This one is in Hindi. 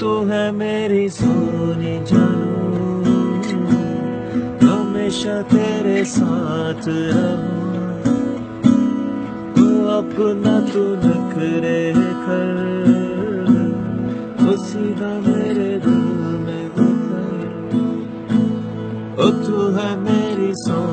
तू है मेरी सोनी जानू। हमेशा तेरे साथ रहूँ। तू अपना तू नखरे कर। तो सीधा मेरे दिल में उतर ओ, तू है मेरी सोनी